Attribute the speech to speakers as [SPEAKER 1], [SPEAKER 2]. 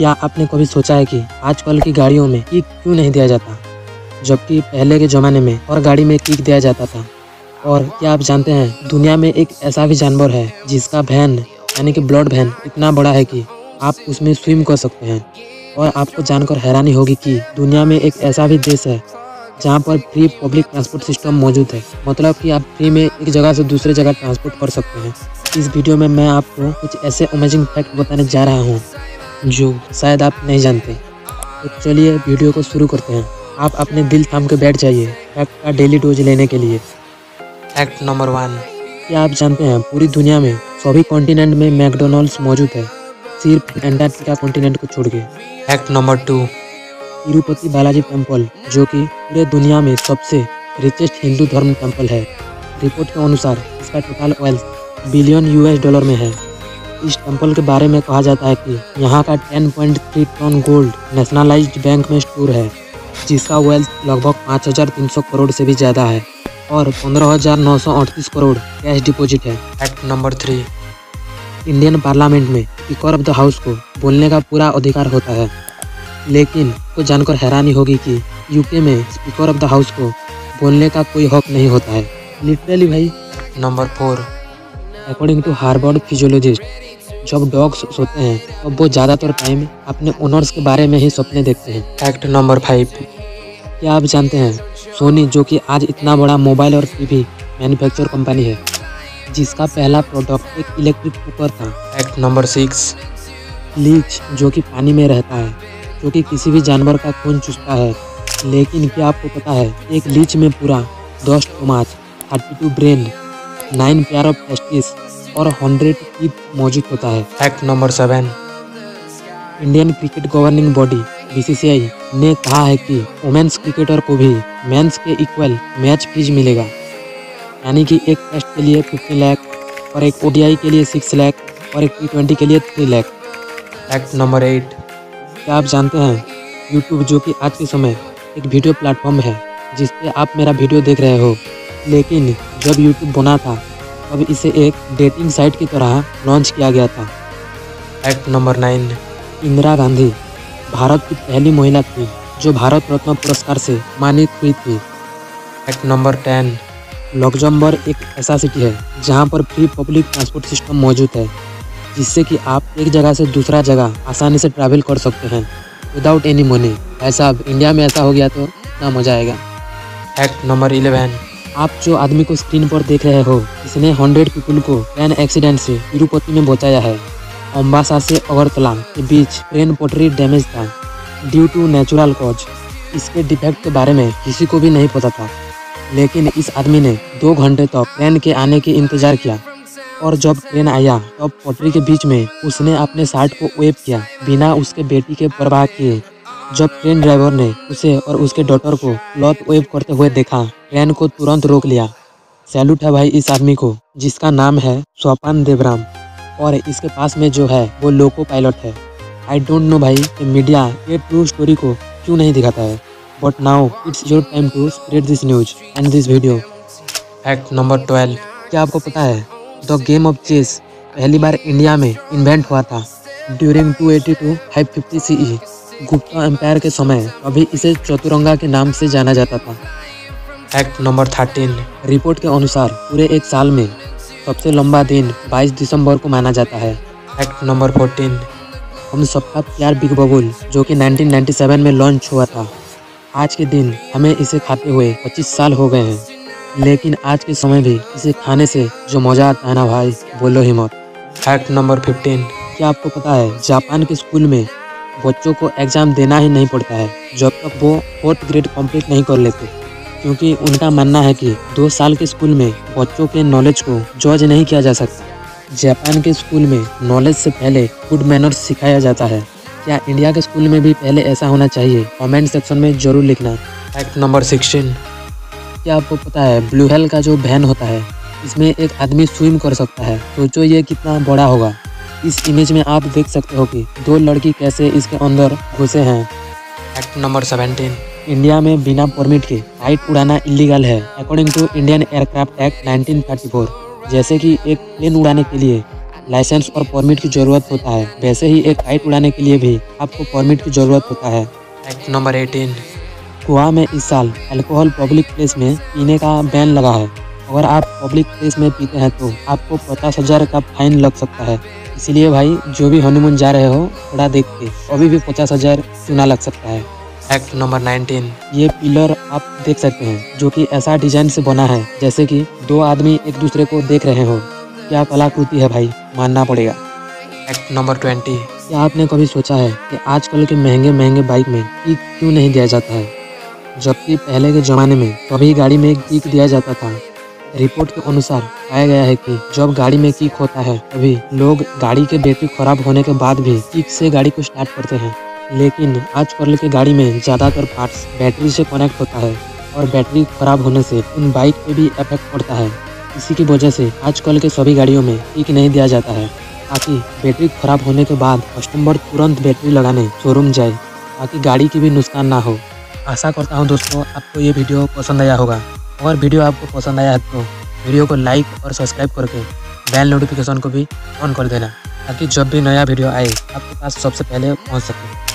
[SPEAKER 1] क्या आपने कभी सोचा है कि आजकल की गाड़ियों में किक क्यों नहीं दिया जाता? जबकि पहले के ज़माने में और गाड़ी में किक दिया जाता था। और क्या आप जानते हैं, दुनिया में एक ऐसा भी जानवर है जिसका वैन यानी कि ब्लड वैन इतना बड़ा है कि आप उसमें स्विम कर सकते हैं। और आपको जानकर हैरानी होगी कि दुनिया में एक ऐसा भी देश है, जहाँ पर फ्री पब्लिक ट्रांसपोर्ट सिस्टम मौजूद है। मतलब कि आप फ्री में एक जगह से दूसरे जगह ट्रांसपोर्ट कर सकते हैं। इस वीडियो में मैं आपको कुछ ऐसे अमेजिंग फैक्ट बताने जा रहा हूँ। जो शायद आप नहीं जानते। तो चलिए वीडियो को शुरू करते हैं। आप अपने दिल थाम के बैठ जाइए फैक्ट का डेली डोज लेने के लिए। Fact number one. क्या आप जानते हैं पूरी दुनिया में सभी कॉन्टिनेंट में मैकडोनल्ड्स मौजूद है? सिर्फ़ एंटार्क्टिका कॉन्टिनेंट को छोड़ के। Fact number two. Tirupati Balaji temple जो कि पूरे दुनिया में सबसे रिचेस्ट हिंदू धर्म टेंपल है। रिपोर्ट के अनुसार इसका total wealth billion US dollar में है। इस टेंपल के बारे में कहा जाता है कि यहाँ का 10.3 टन गोल्ड नेशनलाइज्ड बैंक में स्टोर है जिसका वेल्थ लगभग 5,300 करोड़ से भी ज़्यादा है और 15,938 करोड़ कैश डिपॉजिट है। Act number three Indian parliament में स्पीकर ऑफ़ द हाउस को बोलने का पूरा अधिकार होता है लेकिन को जानकर हैरानी होगी कि यूके में स्पीकर ऑफ़ द हाउस को बोलने का कोई हक नहीं होता है। लिटरली भाई। Number four according to Harvard physiologist जब डॉग्स सोते हैं, तब तो वो ज़्यादातर टाइम अपने ओनर्स के बारे में ही सपने देखते हैं। फैक्ट नंबर फाइव क्या आप जानते हैं सोनी जो कि आज इतना बड़ा मोबाइल और टीवी मैन्युफैक्चर कंपनी है, जिसका पहला प्रोडक्ट एक इलेक्ट्रिक कुकर था? फैक्ट नंबर सिक्स लीच जो कि पानी में रहता है, जो कि किसी भी जानवर का खून चूसता है, लेकिन क्या आपको पता है, एक लीच में पूरा दस stomach thirty two brain nine pair of और हंड्रेड टीथ मौजूद होता है। Fact number seven Indian cricket governing body BCCI ने कहा है कि वुमेन्स क्रिकेटर को भी मेंस के इक्वल मैच फ़ीस मिलेगा। यानी कि एक टेस्ट के लिए फिफ्टी लाख और एक ओडीआई के लिए सिक्स लाख और एक टी ट्वेंटी के लिए three lakh fact number eight क्या आप जानते हैं यूट्यूब जो कि आज के समय एक वीडियो प्लेटफॉर्म है जिस पे आप मेरा वीडियो देख रहे हो, लेकिन जब यूट्यूब बना था तब इसे एक डेटिंग साइट की तरह लॉन्च किया गया था। Fact number nine Indira Gandhi Bharat की पहली महिला थी जो भारत रत्न पुरस्कार से मानित हुई थी। फैक्ट नंबर टेन लग्जमबर्ग एक ऐसा सिटी है जहाँ पर फ्री पब्लिक ट्रांसपोर्ट सिस्टम मौजूद है जिससे कि आप एक जगह से दूसरा जगह आसानी से ट्रैवल कर सकते हैं विदाउट एनी मनी ऐसा अब इंडिया में ऐसा हो गया तो इतना मज़ा आएगा। फैक्ट नंबर इलेवन आप जो आदमी को स्क्रीन पर देख रहे हो, इसने हंड्रेड पीपल को ट्रेन एक्सीडेंट से तिरुपति में बचाया है। अम्बासा से अगरतला के बीच ट्रेन पटरी डैमेज था ड्यू टू नेचुरल कॉज इसके डिफेक्ट के बारे में किसी को भी नहीं पता था। लेकिन इस आदमी ने दो घंटे तक तो ट्रेन के आने के इंतज़ार किया। और जब ट्रेन आया, तब तो पटरी के बीच में उसने अपने सार्ट को वेब किया। बिना उसके बेटी के परवाह किए जब ट्रेन ड्राइवर ने उसे और उसके डॉटर को लॉत वेव करते हुए देखा ट्रेन को तुरंत रोक लिया। सैल्यूट है भाई इस आदमी को, जिसका नाम है स्वपान देवराम। और इसके पास में जो है, वो लोको पायलट है। आई डोंट नो भाई कि मीडिया ये ट्रू स्टोरी को क्यों नहीं दिखाता है। But now it's your time to spread this news and this video fact number twelve क्या आपको पता है द गेम ऑफ़ चेस पहली बार इंडिया में इन्वेंट हुआ था। During 280 to 550 CE Gupta empire के समय अभी इसे चतुरंगा के नाम से जाना जाता था। Fact number thirteen. रिपोर्ट के अनुसार पूरे एक साल में सबसे लंबा दिन 22 दिसंबर को माना जाता है। एक्ट नंबर 14 हम सबका प्यार बिग बबुल जो कि 1997 में लॉन्च हुआ था। आज के दिन हमें इसे खाते हुए 25 साल हो गए हैं। लेकिन आज के समय भी इसे खाने से जो मज़ा आता है ना भाई बोलो ही मत। फैक्ट नंबर 15 क्या आपको पता है जापान के स्कूल में बच्चों को एग्ज़ाम देना ही नहीं पड़ता है, जब तक वो फोर्थ ग्रेड कंप्लीट नहीं कर लेते। क्योंकि उनका मानना है कि दो साल के स्कूल में बच्चों के नॉलेज को जज नहीं किया जा सकता। जापान के स्कूल में नॉलेज से पहले गुड मैनर्स सिखाया जाता है। क्या इंडिया के स्कूल में भी पहले ऐसा होना चाहिए? कमेंट सेक्शन में ज़रूर लिखना। फैक्ट नंबर सिक्सटीन क्या आपको पता है ब्लू हेल का जो वैन होता है, इसमें एक आदमी स्विम कर सकता है। सोचो तो ये कितना बड़ा होगा। इस इमेज में आप देख सकते हो कि दो लड़की कैसे इसके अंदर घुसे हैं। एक्ट नंबर सेवेंटीन इंडिया में बिना परमिट के फ़्लाइट उड़ाना इलीगल है। According to Indian Aircraft Act 1934 जैसे कि एक प्लेन उड़ाने के लिए लाइसेंस और परमिट की ज़रूरत होता है वैसे ही एक काइट उड़ाने के लिए भी आपको परमिट की ज़रूरत होता है। एक्ट नंबर एटीन गोवा में इस साल अल्कोहल पब्लिक प्लेस में पीने का बैन लगा है। अगर आप पब्लिक प्लेस में पीते हैं तो आपको पचास हज़ार का फाइन लग सकता है। इसीलिए भाई जो भी हनीमून जा रहे हो थोड़ा देख के अभी भी पचास हज़ार चुना लग सकता है? एक्ट नंबर 19 ये पिलर आप देख सकते हैं जो कि ऐसा डिज़ाइन से बना है जैसे कि दो आदमी एक दूसरे को देख रहे हो। क्या कलाकृति है भाई? मानना पड़ेगा। एक्ट नंबर 20 क्या आपने कभी सोचा है कि आजकल के महँगे महँगे बाइक में किक क्यों नहीं दिया जाता है? जबकि पहले के ज़माने में कभी गाड़ी में किक दिया जाता था। रिपोर्ट के अनुसार पाया गया है कि जब गाड़ी में किक होता है, तभी लोग गाड़ी के बैटरी खराब होने के बाद भी किक से गाड़ी को स्टार्ट करते हैं। लेकिन आजकल के गाड़ी में ज़्यादातर पार्ट्स बैटरी से कनेक्ट होता है और बैटरी खराब होने से उन बाइक पे भी इफ़ेक्ट पड़ता है। इसी की वजह से आजकल के सभी गाड़ियों में किक नहीं दिया जाता है, ताकि बैटरी खराब होने के बाद कस्टमर तुरंत बैटरी लगाने शोरूम जाए, ताकि गाड़ी की भी नुकसान ना हो। आशा करता हूँ दोस्तों, आपको ये वीडियो पसंद आया होगा। अगर वीडियो आपको पसंद आया है तो वीडियो को लाइक और सब्सक्राइब करके बेल नोटिफिकेशन को भी ऑन कर देना, ताकि जब भी नया वीडियो आए, आपके पास सबसे पहले पहुँच सके।